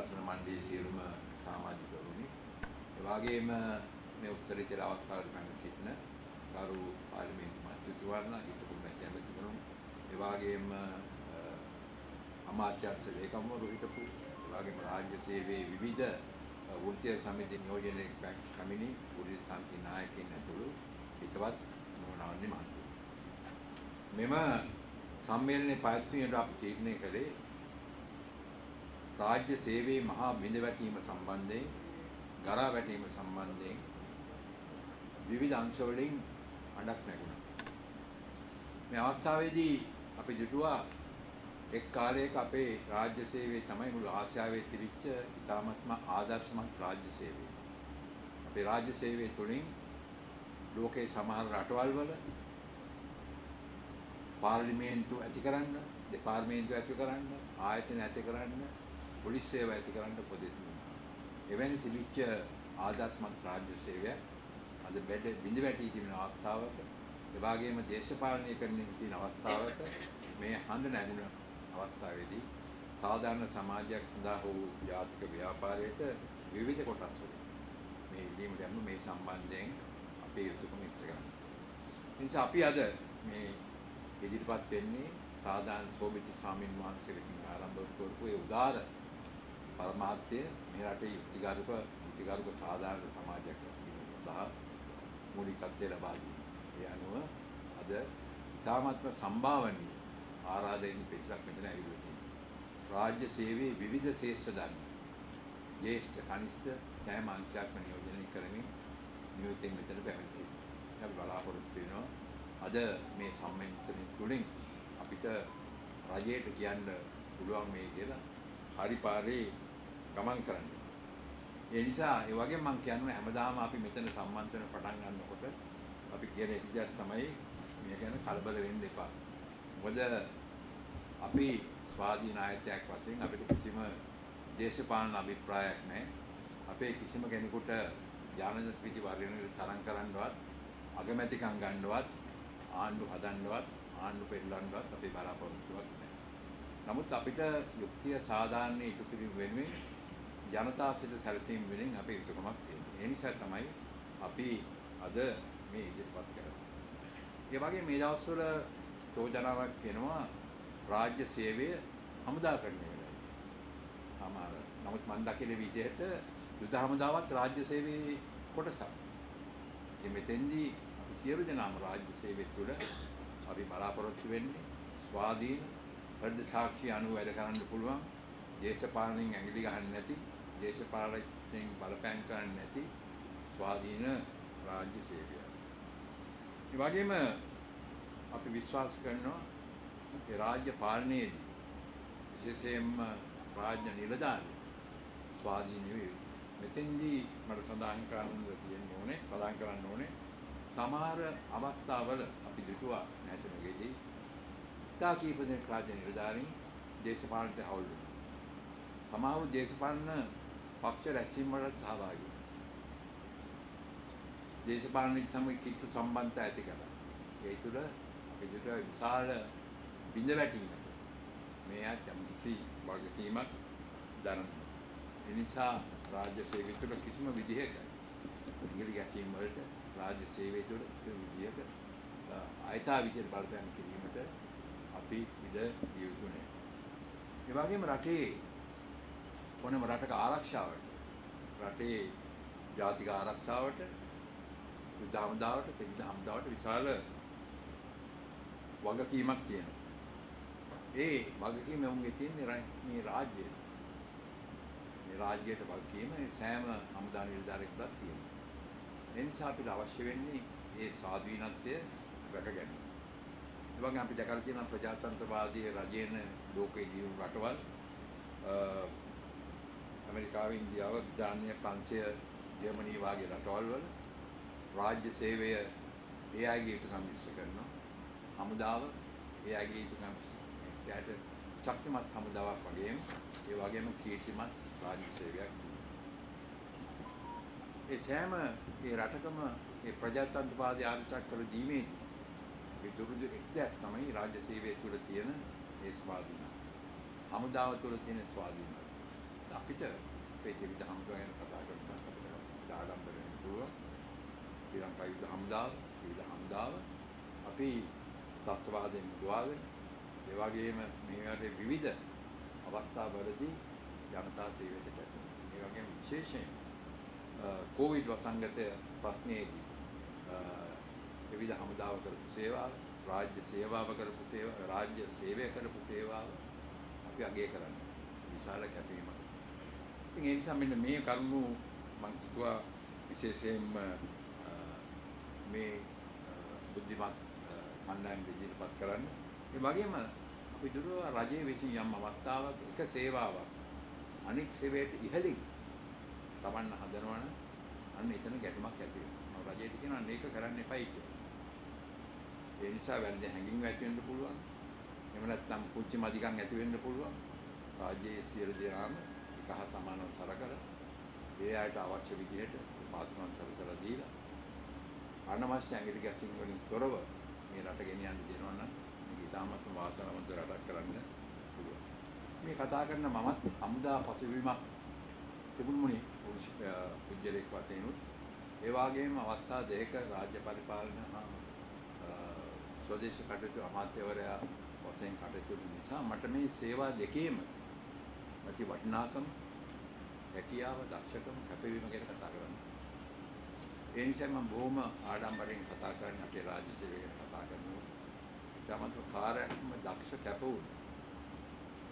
ශාසන මණ්ඩලයේ සියලුම සමාජිකවරුනි ඒ වගේම මේ උත්තරීතර අවස්ථාවට පැමිණ සිටින ගරු පාර්ලිමේන්තු මන්ත්‍රීතුමන් හිටපු මැති ඇමතිවරුන් ඒ වගේම අමාත්‍යංශ ලේකම්වරු හිටපු ඒ වගේම රාජ්‍ය සේවයේ විවිධ වෘත්තීය සමිති නියෝජනයේ පැමිණි වෘත්තීය සමිති නායකයින් ඇතුළු හිතවත් නොවනවන්නේ මහත්තුරු. මෙම සම්මේලනයේ පැවැත්වීමට අපි තීරණය කළේ රාජ්‍ය සේවයේ මහා බිඳවැටීම සම්බන්ධයෙන් ගරා වැටීම සම්බන්ධයෙන් විවිධ අංශ වලින් අඩක් නැගුණා. මේ අවස්ථාවේදී අපි දුටුවා එක් කාලයක අපේ රාජ්‍ය සේවයේ තමයි මුළු ආසියාවේ තිබිච්ච ඉතාමත්ම ආදර්ශමත් රාජ්‍ය සේවය. අපේ රාජ්‍ය සේවය තුළින් ලෝකේ සමහර රටවල් වල පාර්ලිමේන්තු ඇති කරන්න, දෙපාර්තමේන්තු ඇති කරන්න, ආයතන ඇති කරන්න, පොලිස් සේව ඇති කරන්න උපදෙස් දුන්නා. එවැනි තිබිච්ච ආදර්ශමත් රාජ්‍ය සේවය අද බෙද බිඳ වැටී තිබෙන අවස්ථාවක ඒ වගේම දේශපාලනය කරන තියෙන අවස්ථාවක මේ හඬ නැගුණ අවස්ථාවේදී සාධාරණ සමාජයක් සඳහා වූ ජාතික ව්‍යාපාරයට විවිධ කොටස් වලින් මේ ඉදීම දැම්ම මේ සම්බන්ධයෙන් අපේ යුතුයකම ඉෂ්ට කරනවා. නිසා අපි අද මේ ඉදිරිපත් වෙන්නේ සාධාරණ සෝබිත ස්වාමීන් වහන්සේ විසින් ආරම්භ කරපු ඒ උදාර පරමාර්ථය මේ රටේ යුක්තිගරුක යුක්තිගරුක සාධාරණ සමාජයක් ඇතිවීම සඳහා මූලිකත්වය ලබා දීම. ඒ අනුව අද ඉතාමත්ම සම්භාවනීය ආරාධනෙ පිටසක් මෙතන ඇවිල්ලා තියෙනවා. රාජ්‍ය සේවයේ විවිධ ශ්‍රේෂ්ඨ ධර්ම. ජේෂ්ඨ කනිෂ්ඨ සෑම අංශයක්ම නියෝජනය කරමින් නියුතෙන් මෙතන පැමිණ සිටිනවා. අපි බලාපොරොත්තු වෙනවා අද මේ සම්මේලනය තුළින් අපිට රජයට කියන්න පුළුවන් මේ කියලා හරි පාරේ ගමන් කරන්න. ඒ නිසා ඒ වගේ මම කියන්නේ හැමදාම අපි මෙතන සම්මන්ත්‍රණ පටන් ගන්නකොට අපි කියන එක විදිහට තමයි මේ ගැන කලබල වෙන්න එපා. මොකද අපි ස්වාධීන ආයතනයක් වශයෙන් අපිට කිසිම දේශපාලන අභිප්‍රායක් නැහැ. අපේ කිසිම කෙනෙකුට ජානජත් විදි වර්ණන තරම් කරන්නවත් අගමැතිකම් ගන්නවත් ආණ්ඩු හදන්නවත් ආණ්ඩු පෙරලන්නවත් අපේ බලාපොරොත්තුවක් නැහැ. නමුත් අපිට යුක්තිය සාධාරණ ඉටු කිරීම වෙනුවෙන් ජනතා සිත සැලසීම වෙනුවෙන් අපේ යුතුයකමක් තියෙනවා. ඒ නිසා තමයි අපි අද මේ ඉදිරිපත් කරන්නේ. ඒ වගේ මේ දවස්වල චෝදනාවක් එනවා රාජ්‍ය සේවය හමුදාකරණය වෙලා. අමාර. නමුත් මම දකින විදිහට යුද හමුදාවත් රාජ්‍ය සේවයේ කොටසක්. ඉතින් මෙතෙන්දී අපි සියලු දෙනාම රාජ්‍ය සේවය තුළ අපි බලාපොරොත්තු වෙන්නේ ස්වාධීන හෘද සාක්ෂි අනුව වැඩ කරන්න පුළුවන් දේශපාලනයෙන් ඇඟිලි ගහන්නේ නැති දේශපාලනයෙන් බලපෑම් කරන්නේ නැති ස්වාධීන රාජ්‍ය සේවය. ඒ වගේම අපි විශ්වාස කරනවා ඒ රාජ්‍ය පාලනයේදී විශේෂයෙන්ම රාජ්‍ය නිලධාරී ස්වාධීන වේ. මෙතෙන්දී මට සඳහන් කරන්න තියෙන්න ඕනේ, සඳහන් කරන්න ඕනේ සමහර අවස්ථාවල අපි දුටුවා නැතුණෙදී තා කීප දෙනෙක් රාජ්‍ය නිලධාරීන් දේශපාලනයට හවුල් වුණා. සමහරු දේශපාලන පක්ෂ රැස්වීම් වලට සහභාගී වුණා. දේශපාලනික සමග කිට්ටු සම්බන්ධතා ඇති කළා. ඒ තුළ අපි දුටුවා විශාල බිඳ වැටීමක්. මේ යම් කිසි වගකීමක් දරනවා. ඒ නිසා රාජ්‍ය සේවය තුළ කිසිම විදිහක ඉංග්‍රීසි ගැටීම් වලට රාජ්‍ය සේවය තුළ කිසිම විදිහක අයථා විදිහට බලපෑම් කිරීමට අපි ඉඩ දිය යුතු නැහැ. ඒ වගේම රටේ ඕනම රටක ආරක්ෂාවට රටේ ජාතික ආරක්ෂාවට යුද්ධ හමුදාවට තෙමිද හමුදාවට විශාල වගකීමක් තියෙනවා. ඒ වගකීම උන්ගේ තියෙන්නේ මේ රාජ්‍යයේ. මේ රාජ්‍යයට වගකීම සෑම හමුදා නිලධාරියෙකුටත් තියෙනවා. ඒ නිසා අපිට අවශ්‍ය වෙන්නේ ඒ ස්වාධීනත්වය රැක ගැනීම. ඒ වගේම අපි දැකලා තියෙනවා ප්‍රජාතන්ත්‍රවාදී රජයන ලෝකයේ දියුණු රටවල් ඇමරිකාව ඉන්දියාව බ්‍රිතාන්‍ය ප්‍රංශය ජර්මනී වගේ රටවල් වල රාජ්‍ය සේවය ඒ අයගේ යුතුකම් ඉෂ්ට කරනවා. හමුදාව ඒ අයගේ යුතුකම් ඉෂ්ට ශක්තිමත් හමුදාවක් වගේම ඒ වගේම කීර්තිමත් රාජ්‍ය සේවයක් ඒ සෑම ඒ රටකම ඒ ප්‍රජාතන්ත්‍රවාදී ආරක්ෂා කර දීමේදී ඒ දුරුදු එක්දයක් තමයි රාජ්‍ය සේවය තුළ තියෙන ඒ ස්වාධීනත්වය. හමුදාව තුළ තියෙන ස්වාධීනත්වය. අපිට අපේ ත්‍රිවිධ හමුදාව ගැන කතා කරනකොට අපිට ආඩම්බර වෙන්න පුළුවන්. ශ්‍රී ලංකා යුද හමුදාව, ත්‍රිවිධ හමුදාව අපි තත්ත්වවාදයෙන් මුදවාගෙන ඒ වගේම මේ වගේ විවිධ අවස්ථාවලදී ජනතා සේවයට කැපවෙනවා. ඒ වගේම විශේෂයෙන් කෝවිඩ් වසංගතය ප්‍රශ්නයේදී ත්‍රිවිධ හමුදාව කරපු සේවාව, රාජ්‍ය සේවාව කරපු සේවාව, රාජ්‍ය සේවය කරපු සේවාව අපි අගය කරන්නේ. විශාල කැපවීමක්. ඉතින් ඒ නිසා මෙන්න මේ කරුණු මම හිතුවා විශේෂයෙන්ම මේ බුද්ධිමත් කණ්ඩායම් ඉදිරිපත් කරන්න. ඒ වගේම අපි දුරුව රජයේ විසින් යම් අවස්ථාවක එක සේවාවක් අනෙක් සේවයට ඉහළින් තවන්න හදනවනම් අන්න එතන ගැටුමක් ඇති වෙනවා. රජයට කියනවා මේක කරන්න එපයි කියලා. ඒ නිසා වැරදි හැඟීම් ඇති වෙන්න පුළුවන්. එහෙම නැත්නම් පුංචි මදිකම් ඇති වෙන්න පුළුවන්. රාජ්‍යයේ සියලු දේනාම එක හා සමානව සලකලා ඒ අයට අවශ්‍ය විදිහට පාසුකම් සලසලා දීලා අනවශ්‍ය ඇඟිලි ගැසීම් වලින් තොරව මේ රට ගෙනියන්න දෙනවා නම් මේක ඉතාමත් වාසනාවන්ත රටක් කරන්න පුළුවන්. මේ කතා කරන මමත් අමුදා පසුබිමක් තිබුණුනේ පුජ්‍යලෙක් වශයෙන් උත් ඒ වගේම අවස්ථා දෙක රාජ්‍ය පරිපාලන හා ස්වදේශ කටයුතු අමාත්‍යවරයා වශයෙන් කටයුතු නිසා මට මේ සේවා දෙකේම ඇති වටිනාකම හැකියාව දක්ෂකම කැපවීම ගැන කතා කරන්න. ඒ නිසා මම බොහොම ආඩම්බරෙන් කතා කරන්නේ අපේ රාජ්‍ය සේවය ගැන කතා කරනවා. තමන්ට කාර්යක්ම දක්ෂ කැපවුණු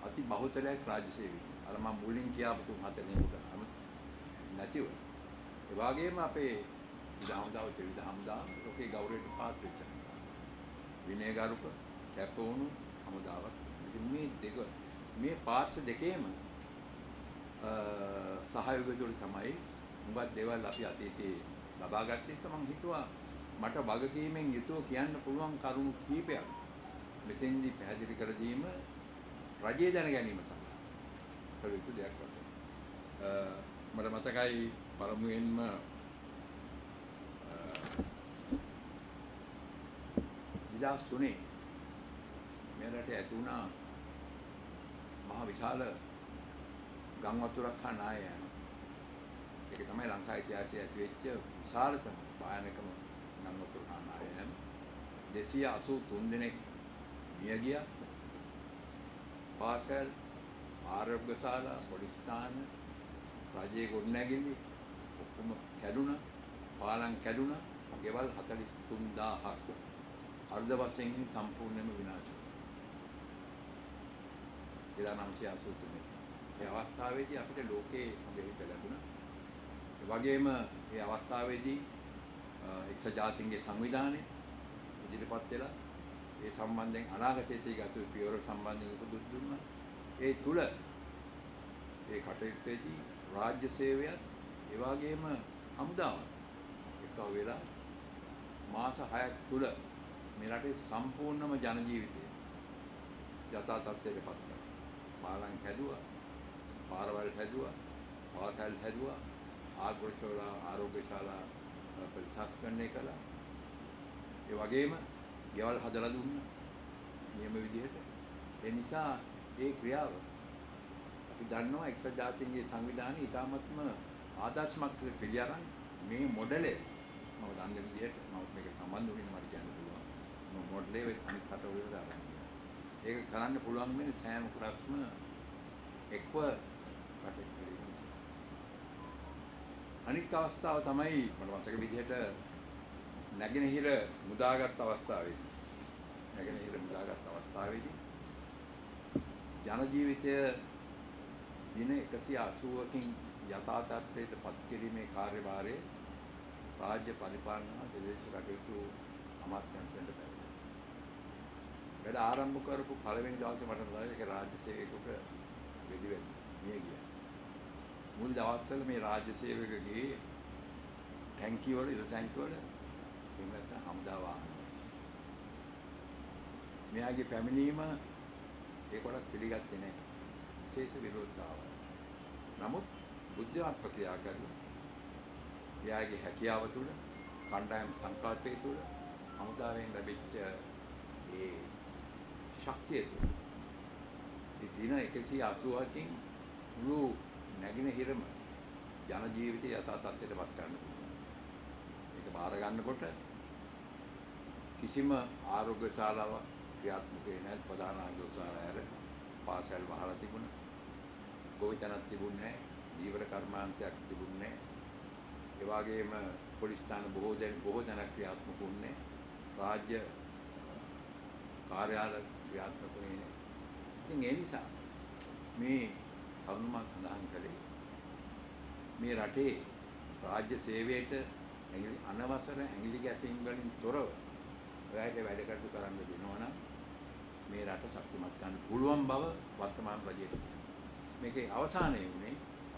අති බහුතරයක් රාජ්‍ය සේවය. අර මම මුලින් කියාපු තුන් හතර දෙනෙකුට නැතිව. ඒ වගේම අපේ විධාමදාව ත්‍රිවිධාමදාව ලෝකේ ගෞරවයට පාත්‍ර වෙච්ච විනයගරුක කැපවුණු හමුදාවක්. ඉතින් මේ දෙක මේ පාර්ශ්ව දෙකේම සහයෝගය දුර තමයි උඹත් දේවල් අපි අතීතයේ ලබා ගත්තේ. මම හිතුවා මට වගකීමෙන් යුතුව කියන්න පුළුවන් කරුණු කීපයක් මෙතෙන්දී පැහැදිලි කර දීම රජයේ දැන ගැනීම සඳහා කළ යුතු දෙයක් වශයෙන්. මට මතකයි පළමුවෙන්ම විලාස් තුනේ මේ රටේ ඇති වුණා මහ විශාල ගම් වතුරක් හා නාය යන. ඒක තමයි ලංකා ඉතිහාසයේ ඇති වෙච්ච විශාලතම භයානකම ගම් වතුර හා නාය යන. 283 දෙනෙක් මිය ගියා. පාසල් ආරෝග්‍ය ශාලා පොලිස් ස්ථාන රජයේ ගොඩනැගිලි ඔක්කොම කැඩුනා. පාලම් කැඩුනා. ගෙවල් 43000ක් අර්ධ වශයෙන් සම්පූර්ණයෙන්ම විනාශ වුණා. 1983 ඒ අවස්ථාවේදී අපිට ලෝකේ හොඳ හිත ලැබුණා. ඒ වගේම මේ අවස්ථාවේදී එක්සත් ජාතීන්ගේ සංවිධානය ඉදිරිපත් වෙලා ඒ සම්බන්ධයෙන් අනාගතයේ තියගත යුතු පියවර සම්බන්ධයෙන් උපදෙස් දුන්නා. ඒ තුල ඒ කටයුත්තේදී රාජ්‍ය සේවයත් ඒ වගේම හමුදාවත් එකව වෙලා මාස 6ක් තුල මේ රටේ සම්පූර්ණම ජන ජීවිතය යථා තත්ත්වයට පත් කරා. පාලම් හැදුවා, පාරවල් හැදුවා, පාසල් හැදුවා, ආග්‍රචෝලා ආරෝග්‍ය ශාලා ප්‍රතිසංස්කරණය කළා. ඒ වගේම ගෙවල් හදලා දුන්නා. නියම විදිහට. ඒ නිසා ඒ ක්‍රියාව අපි දන්නවා එක්සත් ජාතීන්ගේ සංවිධානයේ ඊටාත්ම ආදර්ශමත් පිළිඅරන් මේ මොඩලේ මම දන්න විදිහට මම මේක සම්බන්ධ වෙන්න මට කියන්න පුළුවන්. මම මොඩලේ අනිත් රටවල දාලා ඒක කරන්න පුළුවන් වෙන්නේ සෑම ප්‍රශ්න එක්ව කටයුතු කිරීම. අනිත් අවස්ථාව තමයි මට මතක විදිහට නැගෙනහිර මුදාගත් අවස්ථාවේදී නැගෙනහිර මුදාගත් අවස්ථාවේදී ජන ජීවිතය දින 180කින් යථා තත්ත්වයට පත් කිරීමේ කාර්යභාරය රාජ්‍ය පරිපාලන ප්‍රදේශ කටයුතු අමාත්‍යාංශයට පැවරුණා. වැඩ ආරම්භ කරපු පළවෙනි දවසේ මට මතකයි ඒක රාජ්‍ය සේවකයෙකුට වෙඩි වෙන්න මිය ගියා. මුල් දවස්වල මේ රාජ්‍ය සේවකගේ ටැංකිය වල ඉර ටැංකිය වල එහෙම නැත්නම් හමුදා වාහන. මෙයාගේ පැමිණීම ඒ කොටස් පිළිගත්තේ නැහැ. විශේෂ විරෝධතාවය. නමුත් බුද්ධාත්ම ක්‍රියා කරලා එයාගේ හැකියාව තුළ කණ්ඩායම් සංකල්පය තුළ හමුදාවෙන් ලැබිච්ච ඒ ශක්තිය තුළ දින 180කින් මුළු නැගෙනහිරම ජන ජීවිතය යථා තත්ත්වයට පත් කරන්න පුළුවන්. මේක බාර ගන්නකොට කිසිම ආරෝග්‍ය ශාලාවක් ක්‍රියාත්මක වෙන්නේ නැහැ ප්‍රධාන ආරෝග්‍ය ශාලාවල පාසල් වහලා තිබුණා. ගෝවිතනක් තිබුණේ නැහැ. ජීවර කර්මාන්තයක් තිබුණේ නැහැ. ඒ වගේම පොලිස් ස්ථාන බොහෝ දැන් බොහෝ දෙනෙක් ක්‍රියාත්මක වුණේ රාජ්‍ය කාර්යාල ක්‍රියාත්මක වෙන්නේ නැහැ. ඉතින් ඒ නිසා මේ කරුණ මම සඳහන් කළේ මේ රටේ රාජ්‍ය සේවයට ඇඟිලි අනවසර ඇඟිලි ගැසීම් වලින් තොරව ඔයාලට වැඩ කටයුතු කරන්න දෙනවා මේ රට ශක්තිමත් කරන්න පුළුවන් බව වර්තමාන රජයට මේකේ අවසානයේ උනේ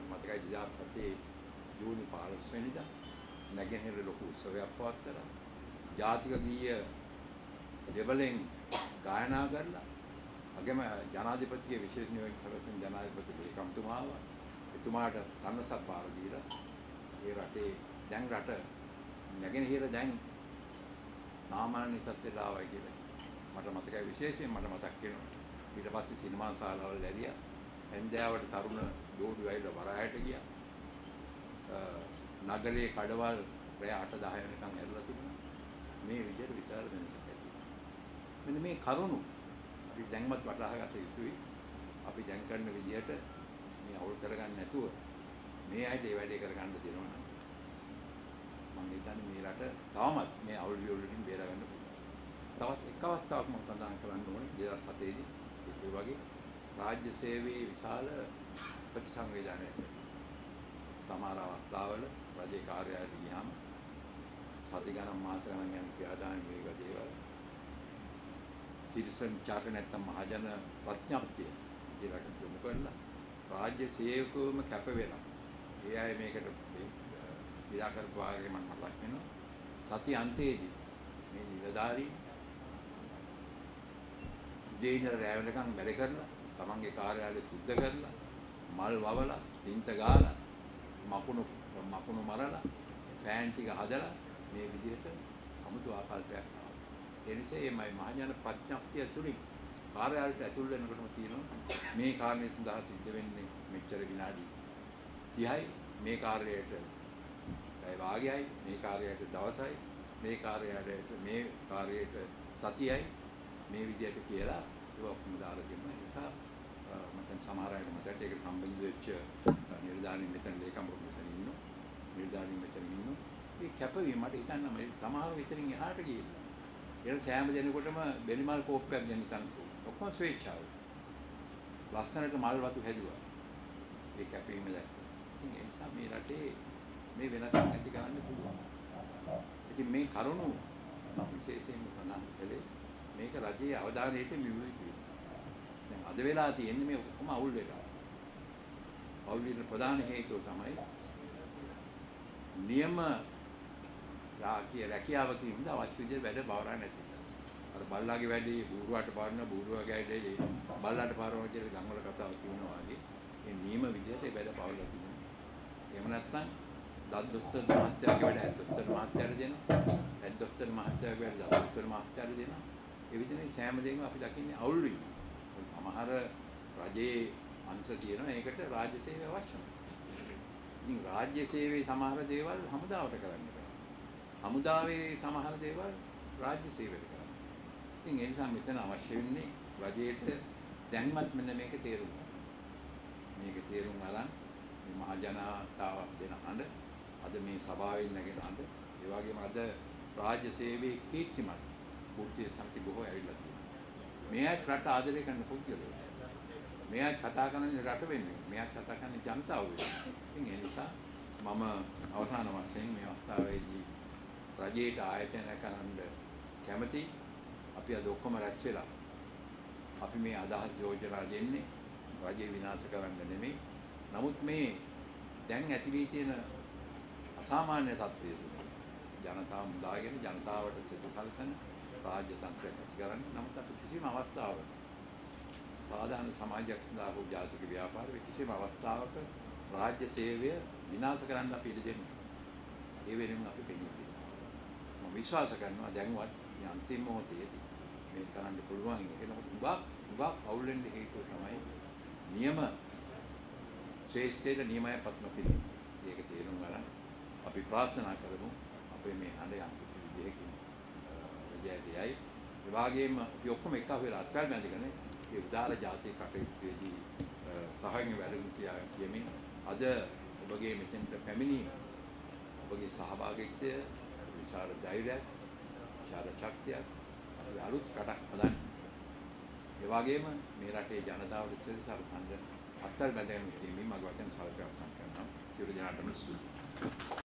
මතකයි 2007 ජූනි 15 වෙනිදා නැගෙනහිර ලොකු උත්සවයක් පවත්වලා ජාතික ගීය දෙබලෙන් ගායනා කරලා අගම ජනාධිපතිගේ විශේෂ නියෝජිත සභාවෙන් ජනාධිපති ලේකම්තුමාව එතුමාට සන්නසක් බාර දීලා ඒ රටේ දැන් රට නැගෙනහිර දැන් සාමාන්‍ය තත්ත්වයට ආවයි කියලා. මට මතකයි විශේෂයෙන් මට මතක් වෙනවා. ඊට පස්සේ සිනමා ශාලාවල් ඇරියා. එන්දෑවට තරුණ ජෝඩු ඇවිල්ලා වරායට ගියා. නගරේ කඩවල් රෑ 8 10 වෙනකන් ඇරලා තිබුණා. මේ විදිහට විශාල වෙනසක් ඇති මෙන්න මේ කරුණු අපි දැන්වත් වටහා ගත යුතුයි. අපි දැන් කරන විදිහට මේ අවුල් කරගන්න නැතුව මේ අයිද ඒ වැඩේ කරගන්න දෙනවා නම් මම හිතන්නේ මේ රට තවමත් මේ අවුල් වියුල් වලින් බේරගන්න පුළුවන්. තවත් එක් අවස්ථාවක් මම සඳහන් කරන්න ඕනේ 2007 දී ඒ වගේ රාජ්‍ය සේවයේ විශාල ප්‍රතිසංවේදනයක් සමහර අවස්ථාවල රජයේ කාර්යාලයට ගියාම සති ගණන් මාස ගණන් යන ක්‍රියාදාන වේග දේවල් සිටිසන් චාර්ට නැත්තම් මහජන ප්‍රඥාප්තිය කියලා යොමු කරලා රාජ්‍ය සේවකවම කැප වෙලා ඒ අය මේකට විඩා කරපු ආගේ මම මතක් වෙනවා සති අන්තයේදී මේ නිලධාරී උදේ රෑ වෙනකන් වැඩ කරලා තමන්ගේ කාර්යාලය සුද්ධ කරලා මල් වවලා තින්ත ගාලා මකුණු මකුණු මරලා ෆෑන් ටික හදලා මේ විදිහට අමුතු ආකල්පයක් ආවා. ඒ නිසා මේ මහජන ප්‍රඥප්තිය තුලින් කාර්යාලයට ඇතුල් වෙනකොටම තියෙනවා මේ කාරණේ සඳහා සිද්ධ වෙන්නේ මෙච්චර විනාඩි 30යි මේ කාර්යයට පැය වාගයයි මේ කාර්යයට දවසයි මේ කාර්යයට මේ කාර්යයට සතියයි මේ විදිහට කියලා ඒක ඔක්කොම දාලා දෙන්න නිසා මම සමහර අයට මතට ඒක සම්බන්ධ වෙච්ච නිර්දානින් මෙතන ලේකම්බු මෙතන ඉන්නු නිර්දානින් මෙතන ඉන්නු ඒ කැපවීම මට හිතන්න මම සමහර විතරින් එහාට ගිහිල්ලා ඒක සෑම දෙනෙකුටම බෙලිමල් කෝප්පයක් දෙන්න තනසු ඔක්කොම ස්වේච්ඡාව. ලස්සනට මල් වතු හැදුවා. ඒ කැපවීම දැක්ක. ඉතින් ඒ නිසා මේ රටේ මේ වෙනසක් ඇති කරන්න පුළුවන්. ඉතින් මේ කරුණු මම විශේෂයෙන්ම සඳහන් කළේ මේක රජයේ අවධානයට යොමු යුතුයි දැන් අද වෙලා තියෙන්නේ මේ ඔක්කොම අවුල් වෙලා. අවුල් වෙන ප්‍රධාන හේතුව තමයි නියම රාජ්‍ය රැකියාව කිරීමද අවශ්‍ය විදිහට වැඩ බවරා නැති. අර බල්ලාගේ වැඩේ බූරුවාට පාරන බූරුවාගේ වැඩේ බල්ලාට පාරන විදිහට ගම්වල කතාවක් කියනවා වගේ මේ නියම විදිහට ඒ වැඩ පවලා තිබුණා. එහෙම නැත්නම් දත් දොස්තර මහත්තයාගේ වැඩ ඇත් දොස්තර මහත්තයාට දෙනවා. ඇත් දොස්තර මහත්තයාගේ වැඩ දත් දොස්තර මහත්තයාට දෙනවා. ඒ විදිහේ සෑම දෙයක්ම අපි දකින්නේ අවුල් වීම. සමහර රජයේ අංශ තියෙනවා ඒකට රාජ්‍ය සේවය අවශ්‍යයි. ඉතින් රාජ්‍ය සේවයේ සමහර දේවල් හමුදාවට කරන්න බෑ. හමුදාවේ සමහර දේවල් රාජ්‍ය සේවයට කරන්න. ඉතින් ඒ නිසා මෙතන අවශ්‍ය වෙන්නේ රජයට දැන්වත් මෙන්න මේක තේරුම් ගන්න. මේක තේරුම් අරන් මේ මහ ජනතාව දෙන හඬ අද මේ සභාවෙන් නැගෙන හඬ ඒ වගේම අද රාජ්‍ය සේවයේ කීර්තිමත් වෘත්තීය සමිති බොහෝ ඇවිල්ලා තියෙනවා. මේ අය රට ආදරය කරන පුද්ගලයෝ. මේ අය කතා කරන්නේ රට වෙන්නේ. මේ අය කතා කරන්නේ ජනතාව වෙන්නේ. ඉතින් ඒ නිසා මම අවසාන වශයෙන් මේ අවස්ථාවේදී රජයට ආයතන කරන්න කැමති අපි අද ඔක්කොම රැස් වෙලා අපි මේ අදහස් යෝජනා දෙන්නේ රජය විනාශ කරන්න නෙමෙයි. නමුත් මේ දැන් ඇති වී තියෙන අසාමාන්‍ය තත්ත්වය ජනතාව මුදාගෙන ජනතාවට සිත සලසන රාජ්‍ය තන්ත්‍රයක් ඇති කරන්න. නමුත් අපි කිසිම අවස්ථාවක සාධාරණ සමාජයක් සඳහා හෝ ජාතික ව්‍යාපාරයේ කිසිම අවස්ථාවක රාජ්‍ය සේවය විනාශ කරන්න අපි ඉඩ දෙන්නේ. ඒ වෙනුවෙන් අපි පෙනී සිටිනවා. මම විශ්වාස කරනවා දැන්වත් මේ අන්තිම මොහොතේදී මේ කරන්න පුළුවන්. එනකොට උඹක් උඹක් අවුල් වෙන්න හේතුව තමයි නියම ශ්‍රේෂ්ඨයට නියමය පත් නොකිරීම. ඒක තේරුම් ගන්න අපි ප්‍රාර්ථනා කරමු අපේ මේ හඬ යම් කිසි විදිහකින් විජයට යයි. ඒ වගේම අපි ඔක්කොම එකතු වෙලා අත්වැල් බැඳගෙන මේ උදාර ජාතික කටයුත්තේදී සහයෙන් වැඩම කියා කියමින් අද ඔබගේ මෙතෙන්ට පැමිණීම ඔබගේ සහභාගීත්වය විශාල ධෛර්යයක් විශාල ශක්තියක් අපි අලුත් රටක් හදන්න. ඒ වගේම මේ රටේ ජනතාවට සිරසාර සංග අත්තල් බැඳගෙන කියමින් මගේ වචන සල්පයක් කරනවා. සියලු දෙනාටම ස්තුතියි.